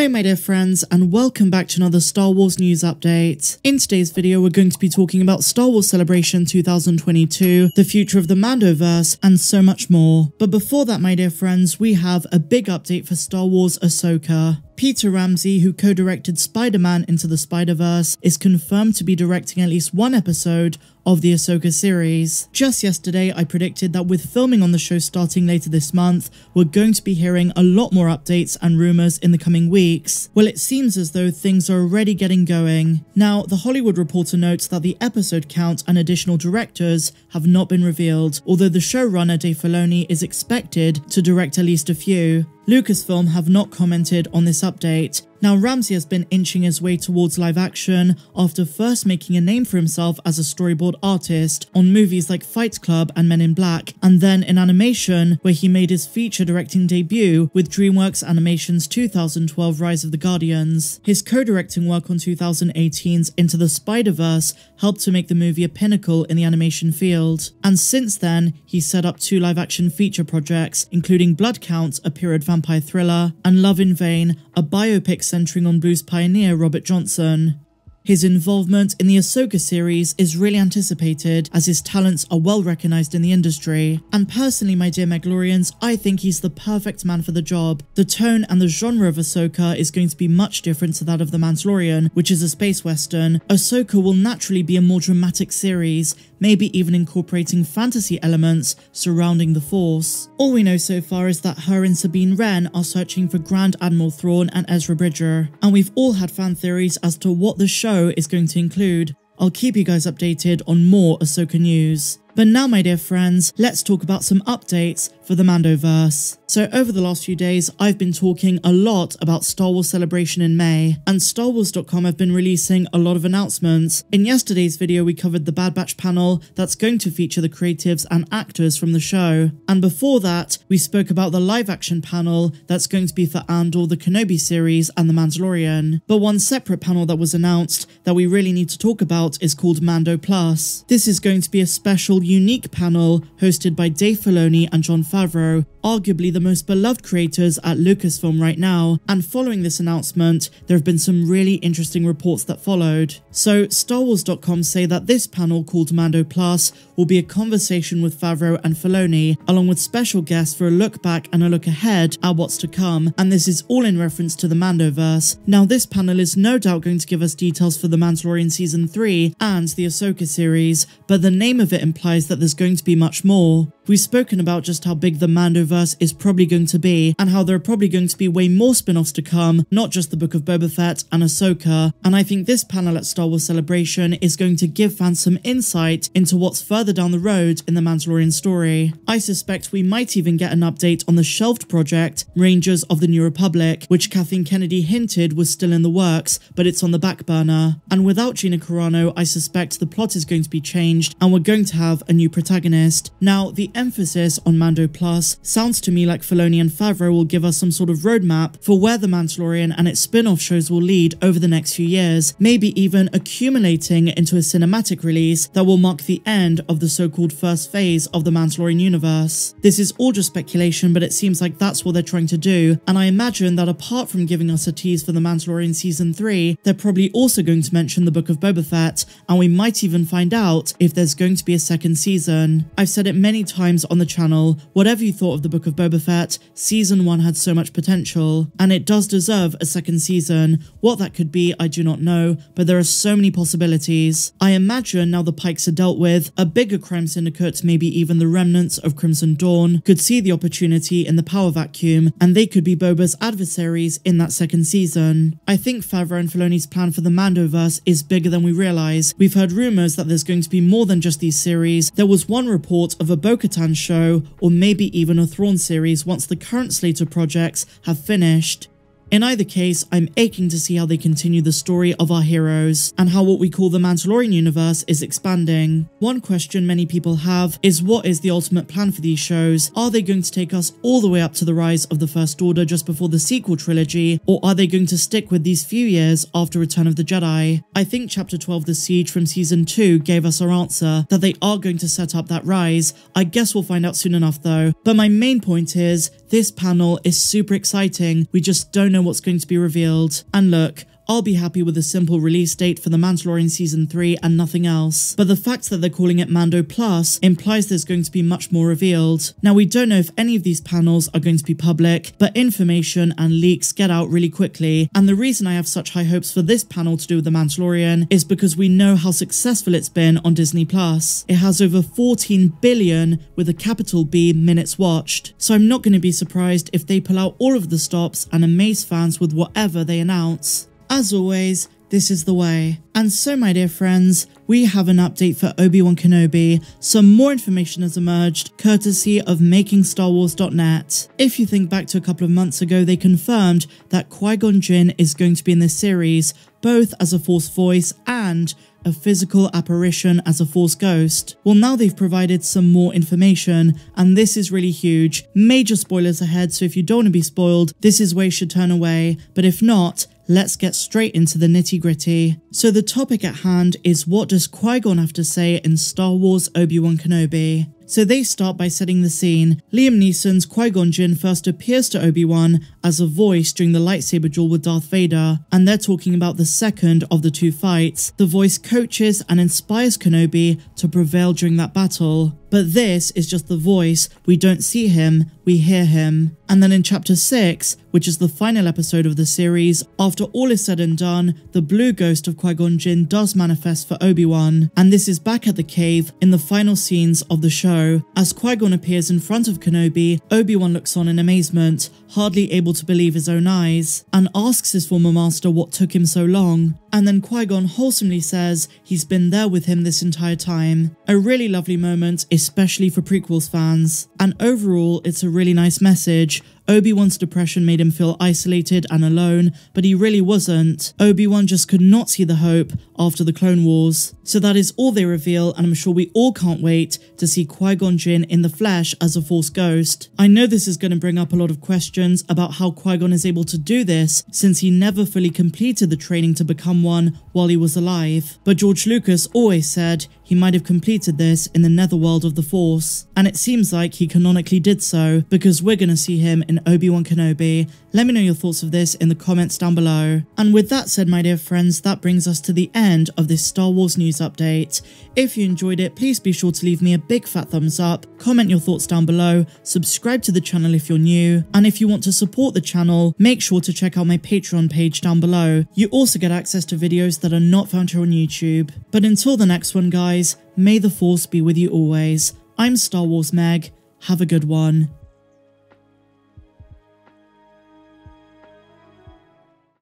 Hello my dear friends and welcome back to another Star Wars news update. In today's video we're going to be talking about Star Wars Celebration 2022, the future of the Mandoverse and so much more. But before that my dear friends we have a big update for Star Wars Ahsoka. Peter Ramsey, who co-directed Spider-Man Into the Spider-Verse, is confirmed to be directing at least one episode of the Ahsoka series. Just yesterday, I predicted that with filming on the show starting later this month, we're going to be hearing a lot more updates and rumours in the coming weeks. Well, it seems as though things are already getting going. Now, The Hollywood Reporter notes that the episode count and additional directors have not been revealed, although the showrunner Dave Filoni is expected to direct at least a few. Lucasfilm have not commented on this update, now, Ramsey has been inching his way towards live action after first making a name for himself as a storyboard artist on movies like Fight Club and Men in Black, and then in animation, where he made his feature directing debut with DreamWorks Animation's 2012 Rise of the Guardians. His co directing work on 2018's Into the Spider Verse helped to make the movie a pinnacle in the animation field, and since then, he's set up two live action feature projects, including Blood Count, a period vampire thriller, and Love in Vain, a biopic centering on blues pioneer Robert Johnson. His involvement in the Ahsoka series is really anticipated as his talents are well recognised in the industry. And personally, my dear Meglorians, I think he's the perfect man for the job. The tone and the genre of Ahsoka is going to be much different to that of The Mandalorian, which is a space western. Ahsoka will naturally be a more dramatic series, maybe even incorporating fantasy elements surrounding the Force. All we know so far is that her and Sabine Wren are searching for Grand Admiral Thrawn and Ezra Bridger, and we've all had fan theories as to what the show is going to include. I'll keep you guys updated on more Ahsoka news. But now, my dear friends, let's talk about some updates for the Mandoverse. So over the last few days, I've been talking a lot about Star Wars Celebration in May, and StarWars.com have been releasing a lot of announcements. In yesterday's video, we covered the Bad Batch panel that's going to feature the creatives and actors from the show. And before that, we spoke about the live action panel that's going to be for Andor, the Kenobi series, and The Mandalorian. But one separate panel that was announced that we really need to talk about is called Mando Plus. This is going to be a special, unique panel hosted by Dave Filoni and Jon Favreau, arguably the most beloved creators at Lucasfilm right now, and following this announcement, there have been some really interesting reports that followed. So, StarWars.com say that this panel called Mando Plus will be a conversation with Favreau and Filoni, along with special guests for a look back and a look ahead at what's to come, and this is all in reference to the Mandoverse. Now, this panel is no doubt going to give us details for The Mandalorian Season 3 and the Ahsoka series, but the name of it implies that there's going to be much more. We've spoken about just how big the Mandoverse is probably going to be, and how there are probably going to be way more spin offs to come, not just the Book of Boba Fett and Ahsoka. And I think this panel at Star Wars Celebration is going to give fans some insight into what's further down the road in the Mandalorian story. I suspect we might even get an update on the shelved project, Rangers of the New Republic, which Kathleen Kennedy hinted was still in the works, but it's on the back burner. And without Gina Carano, I suspect the plot is going to be changed, and we're going to have a new protagonist. Now, the emphasis on Mando Plus sounds to me like Filoni and Favreau will give us some sort of roadmap for where The Mandalorian and its spin-off shows will lead over the next few years, maybe even accumulating into a cinematic release that will mark the end of the so-called first phase of the Mandalorian universe. This is all just speculation, but it seems like that's what they're trying to do, and I imagine that apart from giving us a tease for The Mandalorian Season 3, they're probably also going to mention the Book of Boba Fett, and we might even find out if there's going to be a second season. I've said it many times times on the channel, whatever you thought of the Book of Boba Fett, season 1 had so much potential, and it does deserve a second season. What that could be, I do not know, but there are so many possibilities. I imagine now the Pikes are dealt with, a bigger crime syndicate, maybe even the remnants of Crimson Dawn, could see the opportunity in the power vacuum, and they could be Boba's adversaries in that second season. I think Favreau and Filoni's plan for the Mandoverse is bigger than we realise. We've heard rumours that there's going to be more than just these series. There was one report of a Bo-Katan show, or maybe even a Thrawn series once the current slate of projects have finished. In either case, I'm aching to see how they continue the story of our heroes, and how what we call the Mandalorian universe is expanding. One question many people have is what is the ultimate plan for these shows? Are they going to take us all the way up to the rise of the First Order just before the sequel trilogy, or are they going to stick with these few years after Return of the Jedi? I think Chapter 12 The Siege from Season 2 gave us our answer, that they are going to set up that rise. I guess we'll find out soon enough though. But my main point is, This panel is super exciting, we just don't know what's going to be revealed. And look, I'll be happy with a simple release date for The Mandalorian Season 3 and nothing else. But the fact that they're calling it Mando Plus implies there's going to be much more revealed. Now, we don't know if any of these panels are going to be public, but information and leaks get out really quickly. And the reason I have such high hopes for this panel to do with The Mandalorian is because we know how successful it's been on Disney Plus. It has over 14 billion with a capital B minutes watched. So I'm not going to be surprised if they pull out all of the stops and amaze fans with whatever they announce. As always, this is the way. And so, my dear friends, we have an update for Obi-Wan Kenobi. Some more information has emerged, courtesy of MakingStarWars.net. If you think back to a couple of months ago, they confirmed that Qui-Gon Jinn is going to be in this series, both as a Force voice and a physical apparition as a Force ghost. Well, now they've provided some more information, and this is really huge. Major spoilers ahead, so if you don't want to be spoiled, this is where you should turn away. But if not, let's get straight into the nitty gritty. So the topic at hand is what does Qui-Gon have to say in Star Wars Obi-Wan Kenobi? So they start by setting the scene. Liam Neeson's Qui-Gon Jinn first appears to Obi-Wan as a voice during the lightsaber duel with Darth Vader, and they're talking about the second of the two fights. The voice coaches and inspires Kenobi to prevail during that battle. But this is just the voice, we don't see him, we hear him. And then in chapter 6, which is the final episode of the series, after all is said and done, the blue ghost of Qui-Gon Jinn does manifest for Obi-Wan, and this is back at the cave in the final scenes of the show. As Qui-Gon appears in front of Kenobi, Obi-Wan looks on in amazement, hardly able to believe his own eyes, and asks his former master what took him so long. And then Qui-Gon wholesomely says he's been there with him this entire time. A really lovely moment, especially for prequels fans. And overall, it's a really nice message. Obi-Wan's depression made him feel isolated and alone, but he really wasn't. Obi-Wan just could not see the hope after the Clone Wars. So that is all they reveal, and I'm sure we all can't wait to see Qui-Gon Jinn in the flesh as a Force ghost. I know this is going to bring up a lot of questions about how Qui-Gon is able to do this, since he never fully completed the training to become one while he was alive. But George Lucas always said he might have completed this in the netherworld of the Force, and it seems like he canonically did so, because we're going to see him in Obi-Wan Kenobi. Let me know your thoughts of this in the comments down below. And with that said, my dear friends, that brings us to the end of this Star Wars news update. If you enjoyed it, please be sure to leave me a big fat thumbs up, comment your thoughts down below, subscribe to the channel if you're new, and if you want to support the channel, make sure to check out my Patreon page down below. You also get access to videos that are not found here on YouTube. But until the next one, guys, may the Force be with you always. I'm Star Wars Meg. Have a good one.